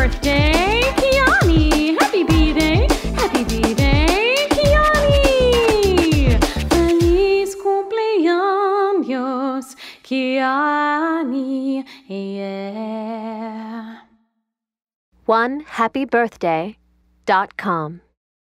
birthday, Kiani! Happy B-Day! Happy B-Day, Kiani! Feliz cumpleaños, Kiani! Yeah. One happy birthday dot com.